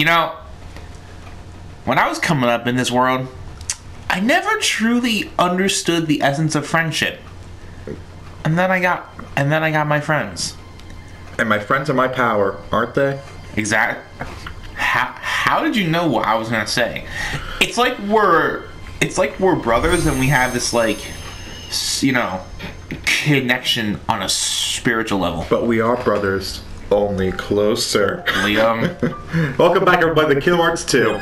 You know, when I was coming up in this world, I never truly understood the essence of friendship. And then I got and then I got my friends. And my friends are my power, aren't they? Exact. How how did you know what I was gonna say? It's like we're it's like we're brothers and we have this like you know connection on a spiritual level. But we are brothers, only closer. Liam, Welcome back, everybody, to Kingdom Hearts 2.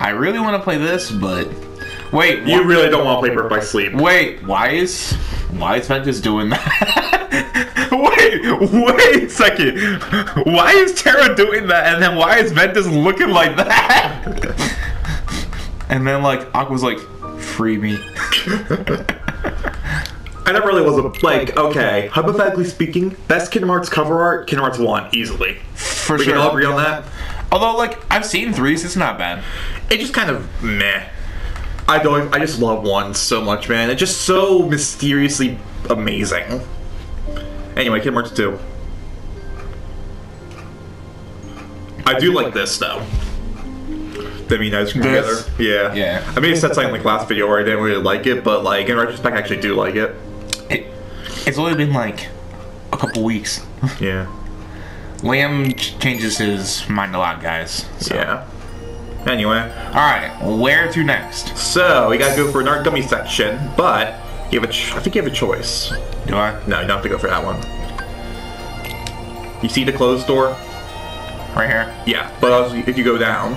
I really want to play this, but wait, You really don't want to play Birth by Sleep. wait, why is why is Ventus doing that? Wait, wait a second. Why is Terra doing that, and then why is Ventus looking like that? and then like Aqua's like, free me. I never really was a like. Okay, hypothetically speaking, best Kingdom Hearts cover art, Kingdom Hearts One, easily. For We sure. can all agree on that. Although like I've seen threes, it's not bad. It just kind of meh. I don't. I just love one so much, man. It's just so mysteriously amazing. Anyway, Kingdom Hearts Two. I do like this though. That me and guys come together. Yeah. Yeah. I may have said something like last video where I didn't really like it, but like in retrospect, I actually do like. It, it's only been like a couple weeks. Yeah. Liam ch- changes his mind a lot, guys. So. Yeah. Anyway, All right, where to next? so we gotta go for an art gummy section, but you have a. Ch- I think you have a choice. Do I? No, you don't have to go for that one. You see the closed door? Right here. Yeah, but if you go down.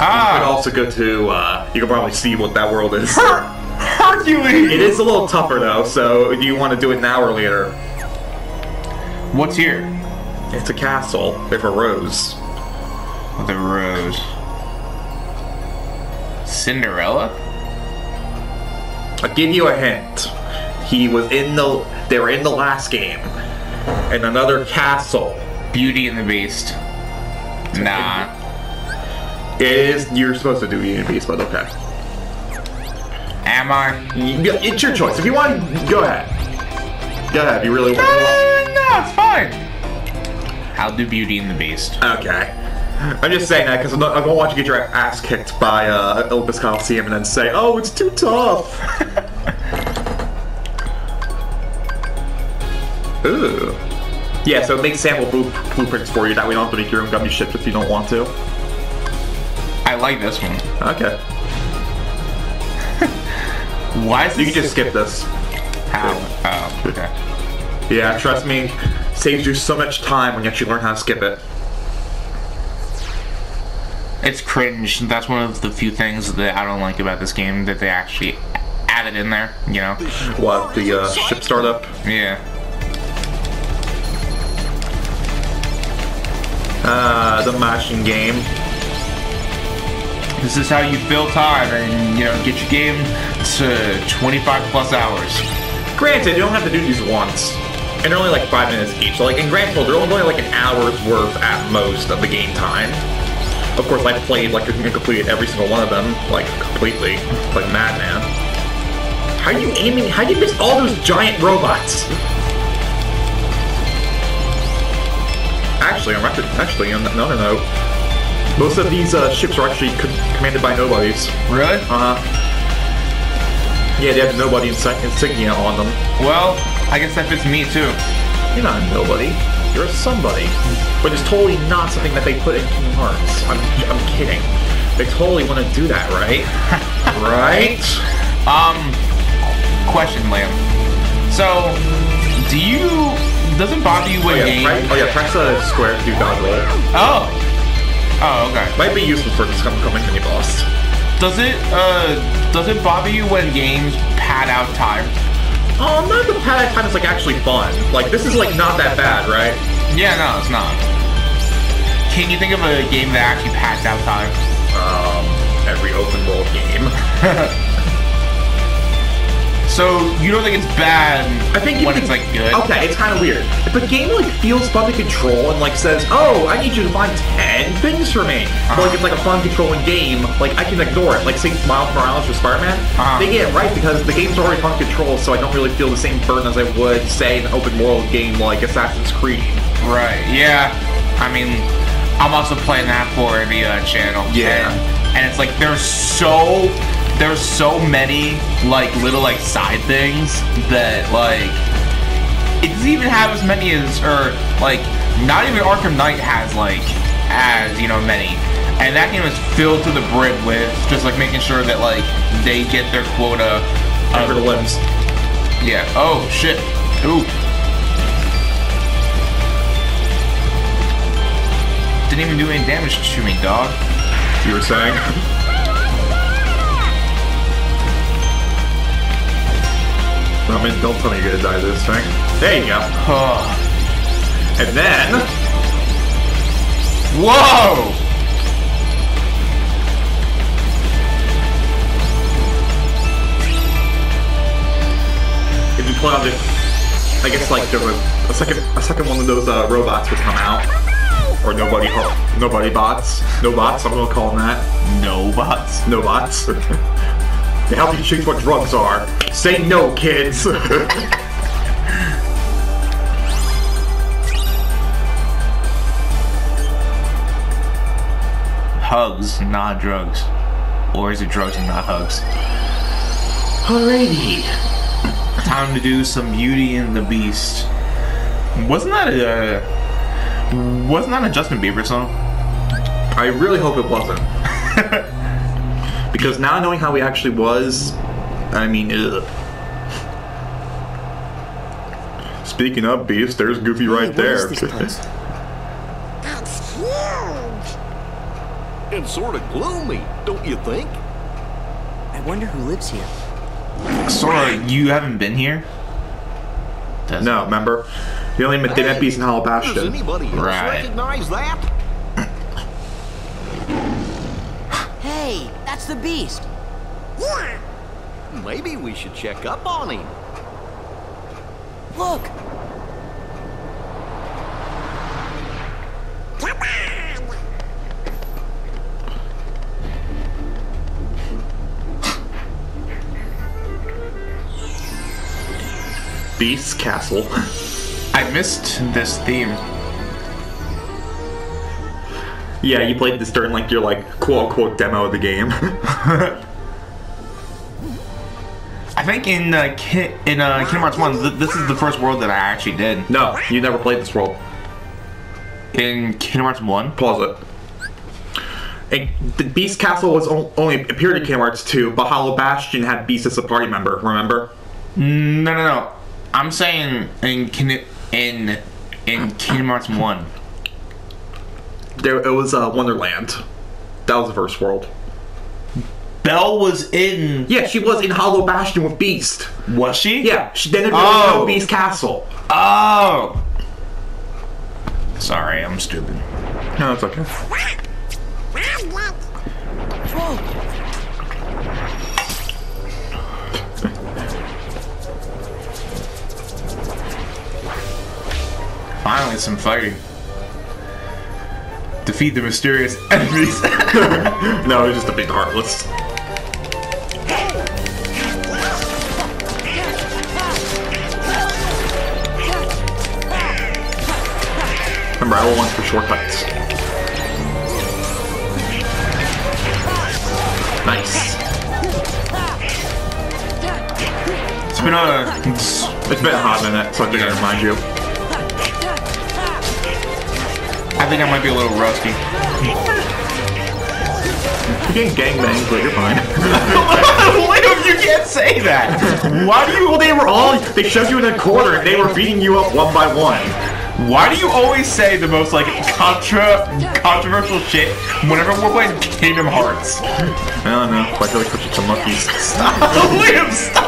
You can Ah, also go to. Uh, you can probably see what that world is. Hercules. It is a little tougher though, so do you want to do it now or later? What's here? It's a castle with a rose. The rose. Cinderella. I'll give you a hint. He was in the. They were in the last game, in another castle. Beauty and the Beast. Nah. It is. You're supposed to do Beauty and the Beast, but okay. Am I? You- It's your choice. If you want, go ahead. Go ahead. You really want? Uh, no, it's fine. I'll do Beauty and the Beast. Okay. I'm just saying that because I don't want you to get your ass kicked by uh, Olympus Coliseum and then say, "Oh, it's too tough." Ooh. Yeah, so it makes sample blueprints for you. That way, you don't have to make your own gummy ships if you don't want to. I like this one. Okay. Why is You can just skip this. how? Oh, okay. Yeah, trust me, saves you so much time when you actually learn how to skip it. It's cringe. That's one of the few things that I don't like about this game that they actually added in there. You know? What the uh, ship startup? Yeah. Uh, the mashing game. This is how you fill time and you know get your game to 25 plus hours. Granted, you don't have to do these once, and they're only like five minutes each. So, like in Grand Theft they're only like an hour's worth at most of the game time. Of course, I played like and completed every single one of them, like completely, like madman. How are you aiming? How do you miss all those giant robots? Actually, I'm actually, actually on another note, most of these uh, ships are actually co- commanded by nobodies. Really? Uh huh. Yeah, they have nobody insi- insignia on them. Well, I guess that fits me too. You're not a nobody. You're a somebody. But it's totally not something that they put in Kingdom Hearts. I'm, I'm kidding. They totally want to do that, right? right? Um, question, Liam. So, do you? Does it bother you when Oh yeah, game? press, oh yeah, press the square to do dodge roll. Oh. Oh, okay. Might be useful for this coming mini boss. Does it uh does it bother you when games pad out time? Oh, not the pad out time is like actually fun. Like this is like not that bad, right? Yeah, no, it's not. Can you think of a game that actually pads out time? Um, every open world game. So you don't think it's bad I think when it's like good? Okay, it's kind of weird. If a game like feels fun to control and like says, "Oh, I need you to find ten things for me," but like it's like a fun controlling game, like I can ignore it. Like say Miles Morales or Spider-Man, Uh-huh. they get it right because the game's already fun to control, so I don't really feel the same burden as I would say an open world game like Assassin's Creed. Right. Yeah. I mean, I'm also playing that for the uh, channel. Yeah. And, and it's like there's so there's so many like little like side things that like it doesn't even have as many as or like not even Arkham Knight has like as you know many. And that game is filled to the brim with just like making sure that like they get their quota Over the limbs. yeah. Oh shit. Ooh. Didn't even do any damage to me, dog. You were saying? I mean, don't tell me you're gonna die this thing. There you go. Oh. And then, Whoa! if you pull out the, I guess like there was a second, a second one of those uh, robots would come out, or nobody, nobody bots, no bots. I'm gonna call them that. No bots. No bots. they help you choose what drugs are. Say no, kids. Hugs, not drugs. Or is it drugs and not hugs? Alrighty. Time to do some Beauty and the Beast. Wasn't that a wasn't that a Justin Bieber song? I really hope it wasn't. because now knowing how he actually was, I mean, ugh. Speaking of Beast, there's Goofy right What there. is this? That's huge! And sort of gloomy, don't you think? I wonder who lives here. Sora, you haven't been here? Does- no, remember? He only met, they met Beast in Hollow Does anybody Right. recognize that? Hey, that's the beast. Maybe we should check up on him. Look, Come on! Beast's Castle. I missed this theme. Yeah, you played this during like your like quote unquote demo of the game. I think in uh, Ki- in uh, Kingdom Hearts One, th- this is the first world that I actually did. no, you never played this world. In Kingdom Hearts One, Pause it. The Beast Castle was only appeared in Kingdom Hearts 2, but Hollow Bastion had Beast as a party member, remember? no, no, no. I'm saying in Kin- in in Kingdom Hearts One. There, it was uh, Wonderland. That was the first world. Belle was in. Yeah, she was in Hollow Bastion with Beast. Was she? Yeah, she, then there was Oh. no Beast Castle. Oh. Sorry, I'm stupid. No, it's okay. Finally, some fighting. Defeat the mysterious enemies. No, was just a big heartless. Remember, I one for shortcuts. Nice. it's been a. It's, It's been a hot minute, so I think I remind you. I think I might be a little rusty. You're getting gangbanged, but you're fine. Liam, you can't say that. Why do you? well, they were all, they shoved you in a corner and they were beating you up one by one. Why do you always say the most like contra controversial shit whenever we're playing Kingdom Hearts? I don't know, quite really put you to monkeys. Stop! Liam, stop.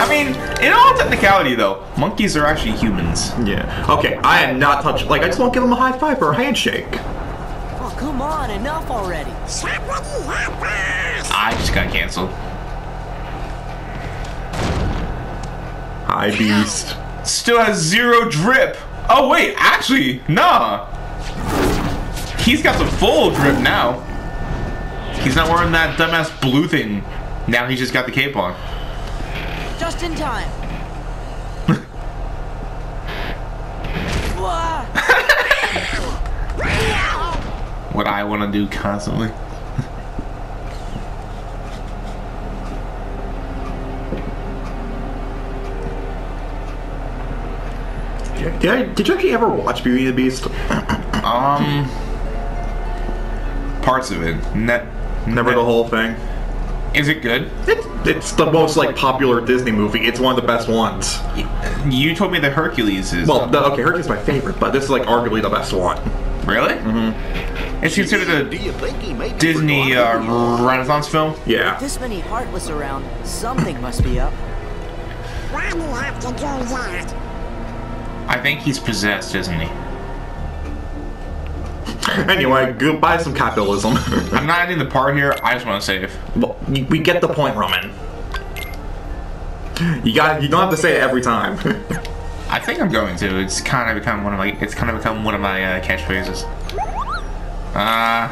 I mean, in all technicality, though, monkeys are actually humans. Yeah. Okay, I am not touching, like, I just won't give him a high five or a handshake. oh, come on, enough already. I just got canceled. Die, beast. Still has zero drip. Oh wait, actually, nah. He's got the full drip now. He's not wearing that dumbass blue thing. Now he's just got the cape on. Just in time. Wah! What I want to do constantly. Did, I, did you actually ever watch Beauty and the Beast? Um, parts of it. Ne- Never the whole thing. Is it good? It, it's the most like popular Disney movie. It's one of the best ones. You told me that Hercules is. Well, the, okay, Hercules is my favorite, but this is like arguably the best one. really? Mm-hmm. It's considered Do a you think he maybe Disney uh. Renaissance film. Yeah. This many Heartless around, something must be up. Why do you have to do that? I think he's possessed, isn't he? Anyway, goodbye some capitalism. I'm not ending the part here. I just want to save. well, you- we get the point, Roman. You got. You don't have to say it every time. I think I'm going to. It's kind of become one of my. It's kind of become one of my uh, catchphrases. Uh,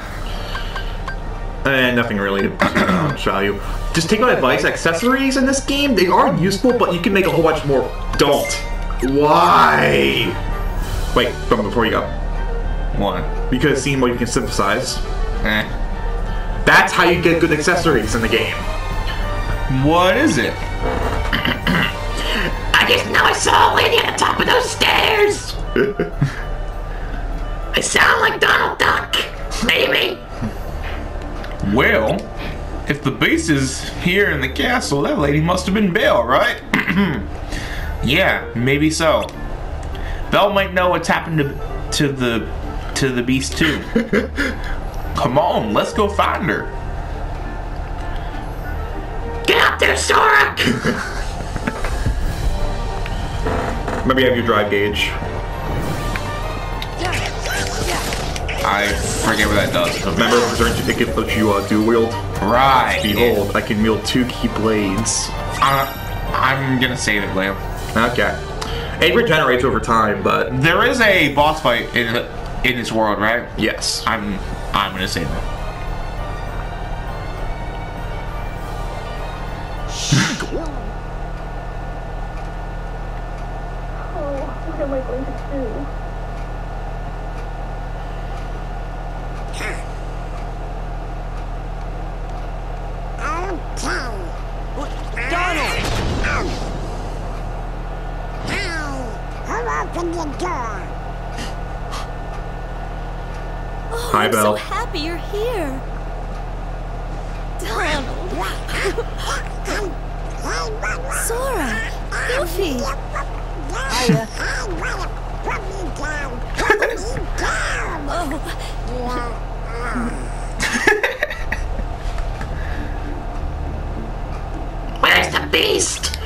and nothing really value. Just take my advice. Accessories in this game, they are useful, but you can make a whole bunch more. Don't. Why? Wait, but before you go, one. you could have what you can synthesize. Eh. That's how you get good accessories in the game. What is it? I just know I saw a lady at the top of those stairs. I sound like Donald Duck. Maybe. Well, if the beast is here in the castle, that lady must have been Belle, right? yeah, maybe so. Belle might know what's happened to to the to the beast too. Come on, let's go find her. Get up there, Sora. Maybe have your drive gauge. I forget what that does. Remember, return to ticket that you uh, do wield. Right. Behold, I can wield two key blades. Uh, I'm gonna save it, Liam. Okay. It regenerates over time, but There is a boss fight in in this world, right? yes. I'm I'm gonna save it. Oh, what am I going to do? Okay. What? Donald! Hey, who opened the door? Oh, Hi, I'm Belle. so happy you're here. Donald, Hey, what was Sora, Goofy. Hiya. Hey, Put me down. Put me down. Oh, Where's the beast?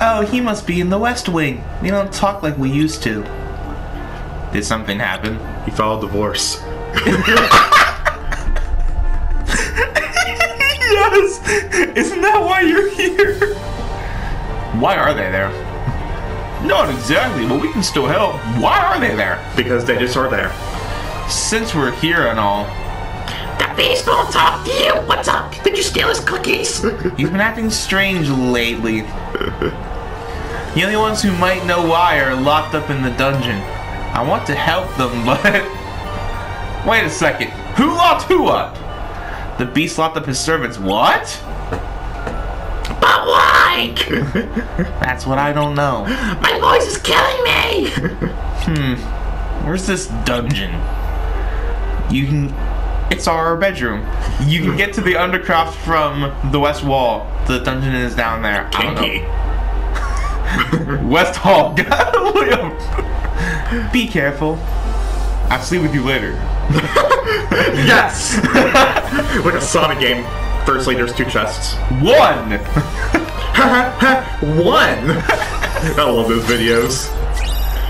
Oh, he must be in the West Wing. We don't talk like we used to. Did something happen? He filed divorce. yes! Isn't that why you're here? Why are they there? Not exactly, but we can still help. Why are they there? Because they just are there. Since we're here and all, The beast won't talk to you. What's up? Did you steal his cookies? he's been acting strange lately. The only ones who might know why are locked up in the dungeon. I want to help them, but... Wait a second. Who locked who up? The beast locked up his servants. What? But why? That's what I don't know. My voice is killing me. Hmm. Where's this dungeon? You can. It's our bedroom. You can get to the undercroft from the west hall. The dungeon is down there. I don't Kinky. know. West Hall. Be careful. I'll sleep with you later. Yes! like a Sonic game. Firstly, there's two chests. One. One! I love those videos.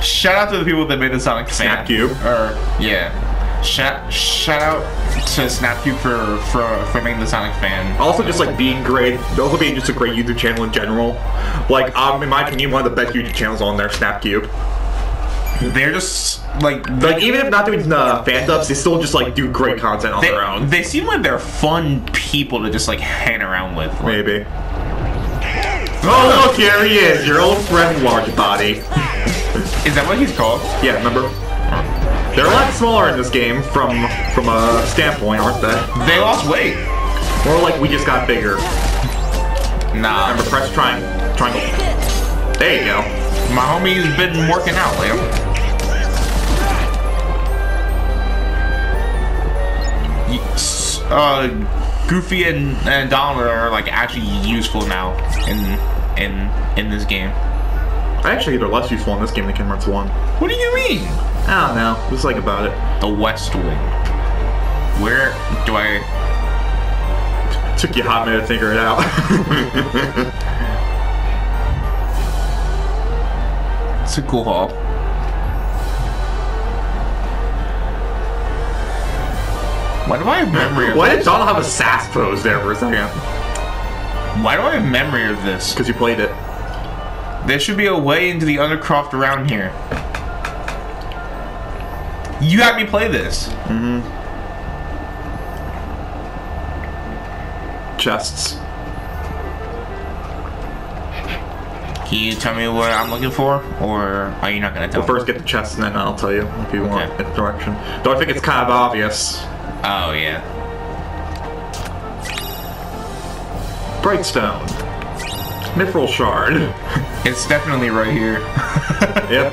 Shout out to the people that made the Sonic fan. Snap Cube. Or yeah. Shout, shout out to Snapcube for, for, for making the Sonic fan. Also, just like being great, also being just a great YouTube channel in general. Like, um, in my opinion, one of the best YouTube channels on there, Snapcube. They're just, like, Like, even if not doing uh, fan dubs, they still just like do great content on they, their own. they seem like they're fun people to just, like, hang around with. Like, Maybe. Oh, look, here he is, your old friend, Large Body. Is that what he's called? Yeah, remember? They're a lot smaller in this game from from a standpoint, aren't they? They lost weight. More like we just got bigger. Nah, Remember, press triangle. Triangle. There you go. my homie's been working out, Liam. Uh, Goofy and, and Donald are like actually useful now in in in this game. I actually, they're less useful in this game than Kingdom Hearts 1. What do you mean? I don't know. Just like about it. The West Wing. Where do I? Took you a hot minute to figure it out. It's a cool hall. Why do I have memory of Why did? Donald have a sass pose there for a second? Why do I have memory of this? Because you played it. There should be a way into the Undercroft around here. You had me play this. Mm hmm Chests. Can you tell me what I'm looking for, or are you not gonna tell? We'll first get the chest and then I'll tell you if you want Okay. a direction. Though I think it's kind of obvious. Oh yeah. Brightstone. Mithril Shard. It's definitely right here. yep.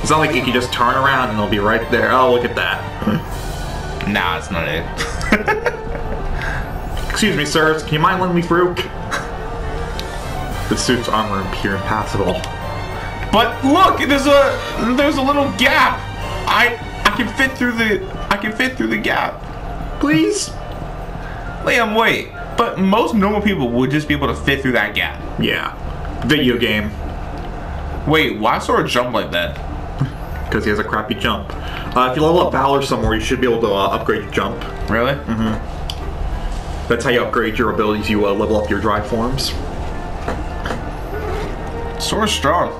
It's not like you can just turn around and it'll be right there. Oh, look at that. nah, it's not it. Excuse me, sirs. Can you mind letting me through? The suit's armor appear impassable. But look, there's a there's a little gap. I I can fit through the I can fit through the gap. Please? Liam, wait. But most normal people would just be able to fit through that gap. Yeah. Video game. Wait, why sort of jump like that? Because he has a crappy jump. Uh, if you level up Valor somewhere, you should be able to uh, upgrade your jump. Really? Mm-hmm. That's how you upgrade your abilities. You uh, level up your drive forms. Sora's strong.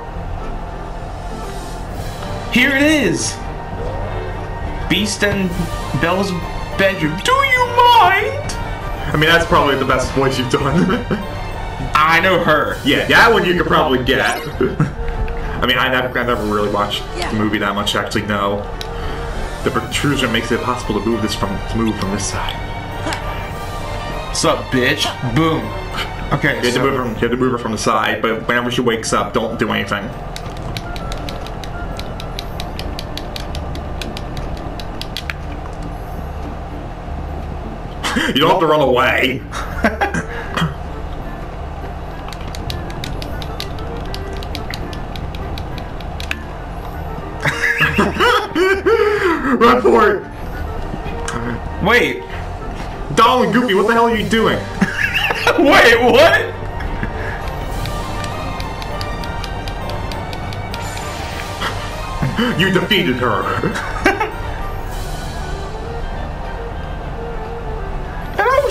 Here it is. Beast and Belle's bedroom. Do you mind? I mean, that's probably the best voice you've done. I know her. yeah, that one you could probably get. I mean, I never, I never really watched the movie that much to actually know. The protrusion makes it possible to move this from to move from this side. What's up, bitch? Boom. Okay. You have, to move her, you have to move her from the side, but whenever she wakes up, don't do anything. You don't have to run away. run for it! Wait. Donald and Goofy, what the hell are you doing? Wait, what? You defeated her.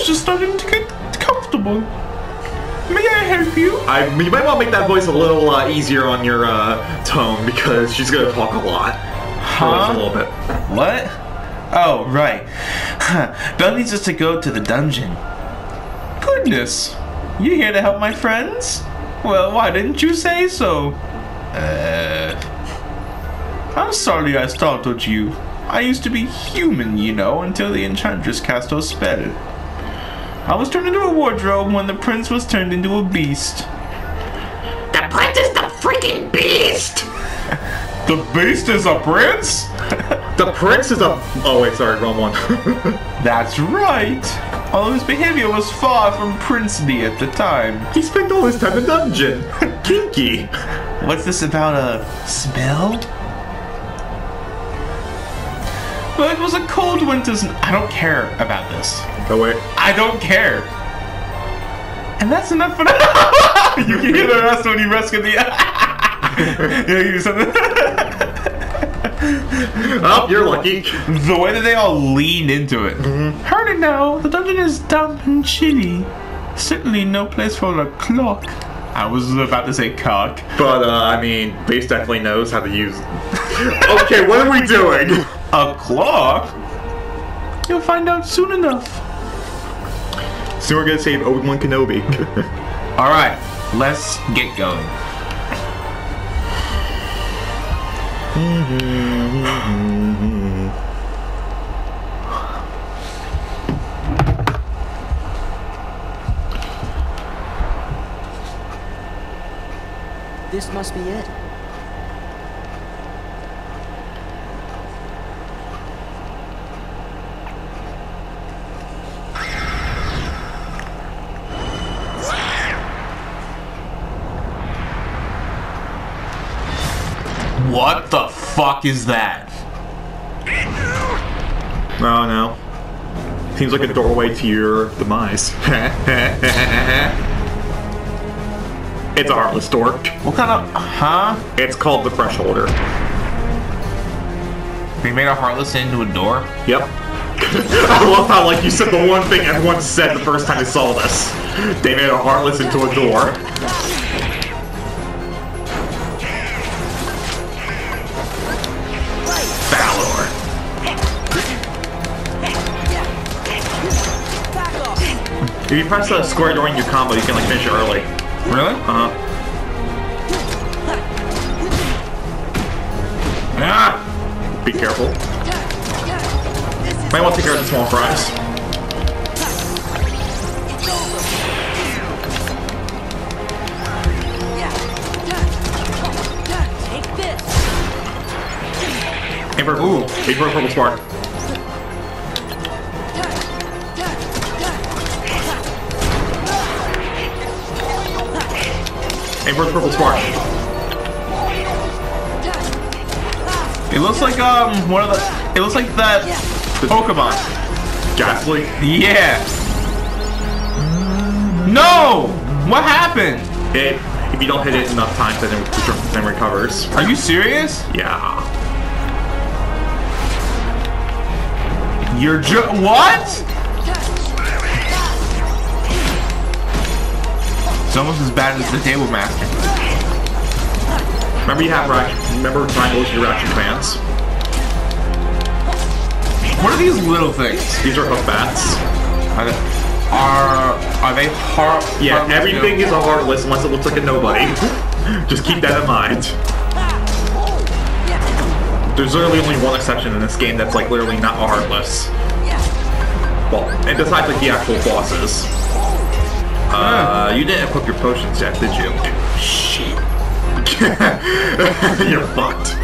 And just starting to get comfortable. May I help you? I, you might want to make that voice a little uh, easier on your uh, tone because she's gonna talk a lot. Huh? A little bit. What? Oh, right. Belle needs us to go to the dungeon. Goodness. You here to help my friends? Well, why didn't you say so? Uh. I'm sorry I startled you. I used to be human, you know, until the Enchantress cast her spell. I was turned into a wardrobe when the prince was turned into a beast. The prince is the freaking beast! The beast is a prince? The prince is a. Oh wait, sorry, wrong one. That's right. Although his behavior was far from princely at the time. he spent all his time in the dungeon. Kinky. What's this about a spell? Well, it was a cold winter's. I don't care about this. Oh wait. I don't care. And that's enough for now. you can hear the rest when you rescue the. yeah, you something. Oh, you're lucky. The way that they all lean into it. Heard it now. The dungeon is damp and chilly. Certainly no place for a clock. I was about to say cock. But, uh, I mean, Base definitely knows how to use... okay, what are we doing? A clock? You'll find out soon enough. Soon we're gonna save Obi-Wan Kenobi. All right, let's get going. This must be it. What the fuck is that? oh, no. Seems like a doorway to your demise. it's a heartless door. What kind of huh? It's called the Thresholder. They made a heartless into a door. Yep. I love how, like, you said the one thing everyone said the first time they saw this. They made a heartless into a door. If you press the square during your combo, you can, like, finish it early. Really? Uh-huh. Ah! Be careful. Might want to take care of the small fries. Take this! Aim for, ooh, aim for a purple spark. For the purple spark. It looks like um one of the. It looks like that Pokemon. Gastly. Yeah. No! What happened? It, if you don't hit it enough times, then it then recovers. Are you serious? Yeah. You're ju- what? It's almost as bad as the Table Master. Remember you have. Remember triangles your reaction commands. What are these little things? These are hook bats. Are they, are, are they har- Yeah, everything is a heartless unless it looks like a nobody. Just keep that in mind. There's literally only one exception in this game that's like literally not a heartless. Well, and besides like the actual bosses. Uh, you didn't equip your potions yet, did you? Shit. You're fucked.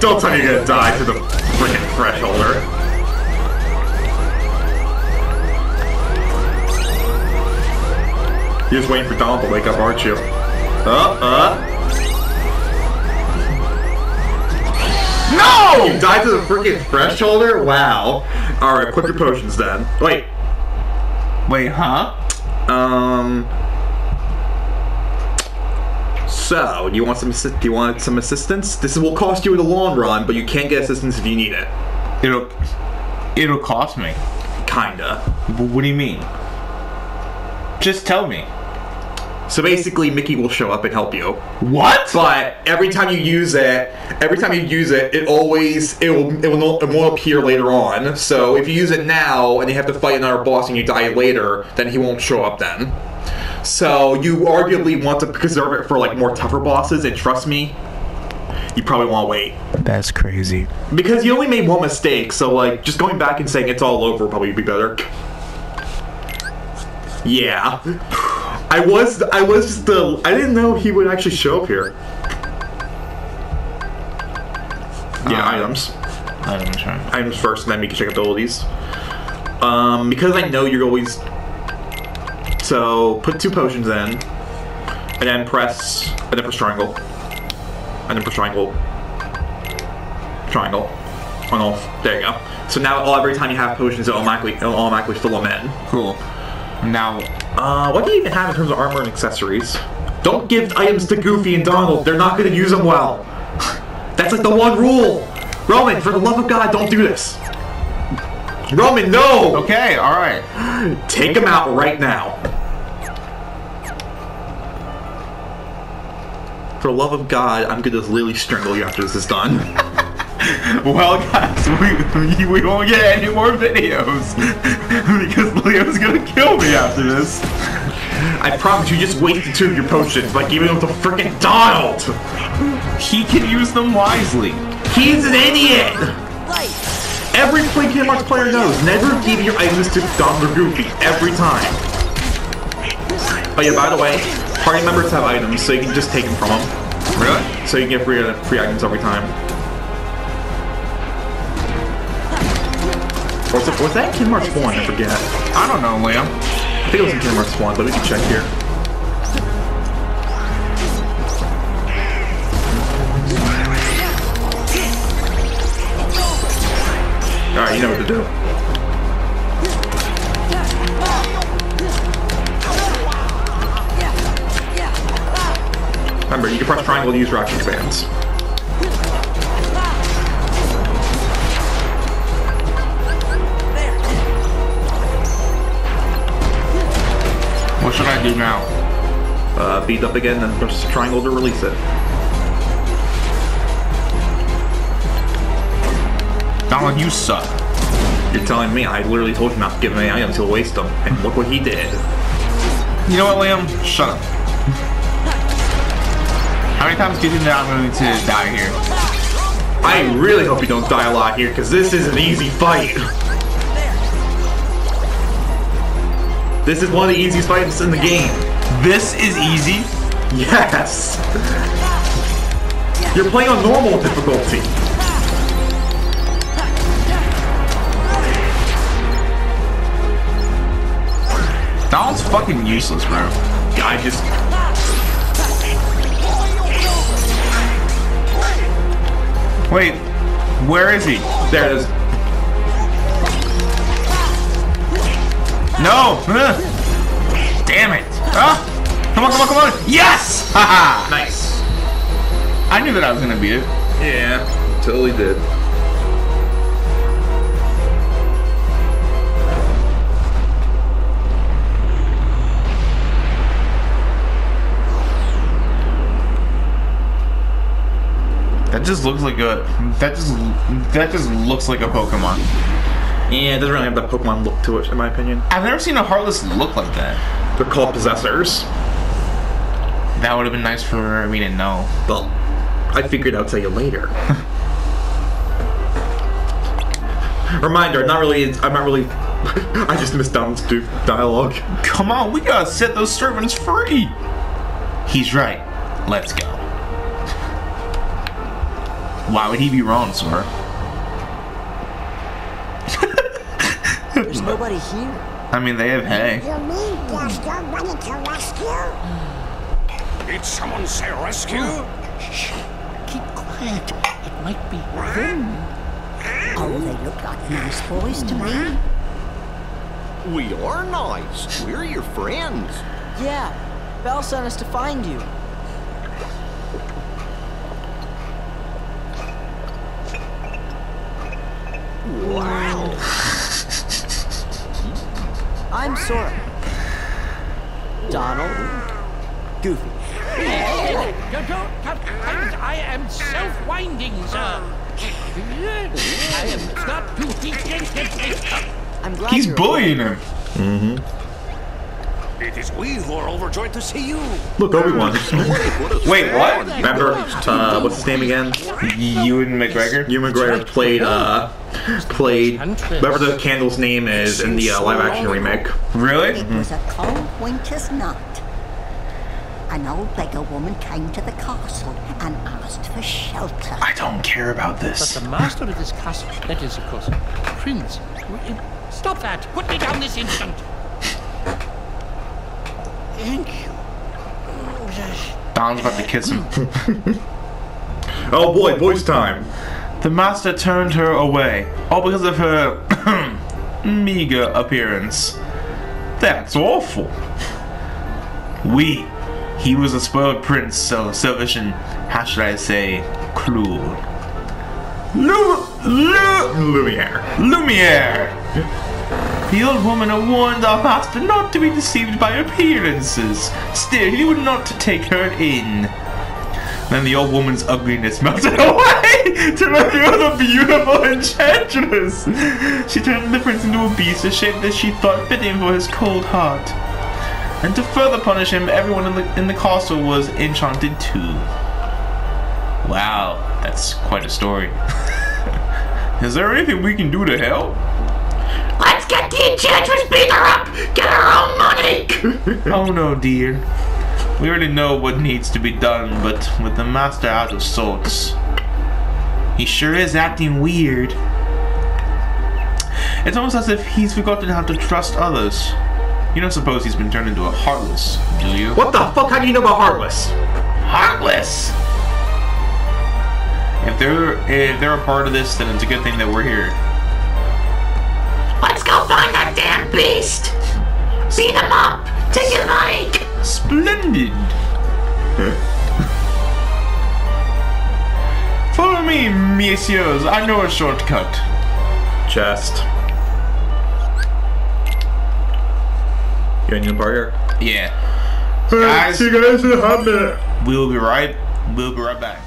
Don't tell me you're gonna die to the freaking thresholder. You're just waiting for Donald to wake up, aren't you? Uh, uh. No! You died to the freaking thresholder? Wow. Alright, equip your potions then. Wait. Wait, huh? Um. So, do you want some do you want some assistance? This will cost you in the long run, but you can't get assistance if you need it. It'll, it'll cost me. Kinda. What do you mean? Just tell me. So basically, Mickey will show up and help you. What? But every time you use it, every time you use it, it always it will it will it won't appear later on. So if you use it now and you have to fight another boss and you die later, then he won't show up then. So you arguably want to preserve it for like more tougher bosses, and trust me, you probably want to wait That's crazy. because you only made one mistake. So like just going back and saying it's all over would probably be better. Yeah. I was I was just the I didn't know he would actually show up here. Yeah, Uh, items. I'm trying. Items first, and then we can check abilities. Um, because I know you're always so put two potions in, and then press and then press triangle, and then press triangle, triangle. On all, there you go. So now all every time you have potions, it'll automatically it'll automatically fill them in. Cool. Now, Uh, what do you even have in terms of armor and accessories? Don't give items to Goofy and Donald. They're not going to use them well. That's like the one rule. Roman, for the love of God, don't do this. Roman, no! Okay, all right. Take him out right now. For the love of God, I'm gonna literally strangle you after this is done. Well, guys, we, we won't get any more videos because Leo's gonna kill me after this. I promise you just wasted two of your potions by giving them to freaking Donald! He can use them wisely. He's an idiot! Every Play Hearts player knows, never give your items to Donald or Goofy, every time. Oh yeah, by the way, party members have items, so you can just take them from them. Really? So you can get free, free items every time. Was, it, was that Kingdom Hearts 1? I forget. I don't know, Liam. I think it was in Kingdom Hearts 1, but we can check here. Alright, you know what to do. Remember, you can press triangle to use rocket commands. What should I do now? Uh, beat up again, then press triangle to release it. Donald, you suck. You're telling me I literally told you not to give him any items, he'll waste them. And look what he did. You know what, Liam? Shut up. How many times do you think that I'm going to die here? I really hope you don't die a lot here, because this is an easy fight. This is one of the easiest fights in the game. This is easy. Yes! You're playing on normal difficulty. Donald's fucking useless, bro. I just... Wait, where is he? There it is. No! Ugh. Damn it! Ah! Come on, come on, come on! Yes! Haha! Nice. I knew that I was gonna beat it. Yeah, totally did. That just looks like a. That just. That just looks like a Pokemon. Yeah, it doesn't really have that Pokemon look to it, in my opinion. I've never seen a Heartless look like that. They're called Possessors. That would have been nice for me to know. Well, I figured I'll tell you later. Reminder, not really. I'm not really. I just missed du- dialogue. Come on, we gotta set those servants free! He's right. Let's go. Why would he be wrong, sir? Nobody here. I mean, they have hay. You mean there's nobody to rescue? Did someone say rescue? Oh, Keep quiet. It might be them. Oh, they look like nice boys to me. We are nice. We're your friends. Yeah. Belle sent us to find you. Wow. I'm Sora. Donald. Goofy. You don't have. I am self-winding, sir. I am not to be I'm glad He's you're bullying him. It is we who are overjoyed to see you. Look, Obi-Wan. Wait, what? Remember, uh, what's his name again? Ewan McGregor? Ewan McGregor played, uh, played, whatever the candle's name is in the uh, live-action remake. Really? It was a cold winter's night. An old beggar woman came to the castle and asked for shelter. I don't care about this. But the master of this castle, that is, of course, Prince. Stop that! Put me down this instant! Thank you. Don's about to kiss him. Oh boy, voice time. The master turned her away, all because of her meager appearance. That's awful. We, he was a spoiled prince, so selfish and, how should I say, cruel. Lu- Lu- Lumiere. Lumiere! The old woman warned our master not to be deceived by appearances. Still, he would not take her in. Then the old woman's ugliness melted away to reveal the beautiful enchantress. She turned the prince into a beast, a shape that she thought fitting for his cold heart. And to further punish him, everyone in the in the castle was enchanted too. Wow, that's quite a story. Is there anything we can do to help? Let's get the enchantress, beat her up, get her own money. oh no, dear. We already know what needs to be done, but with the master out of sorts, he sure is acting weird. It's almost as if he's forgotten how to trust others. You don't suppose he's been turned into a heartless, do you? What the fuck? How do you know about Heartless? Heartless! If they're if they're a part of this, then it's a good thing that we're here. Let's go find that damn beast. Beat him up. Take his money. Splendid! Follow me, messieurs. I know a shortcut. Chest. You got any part here? Yeah. Guys, See you guys in a hot minute. we'll be right. We'll be right back.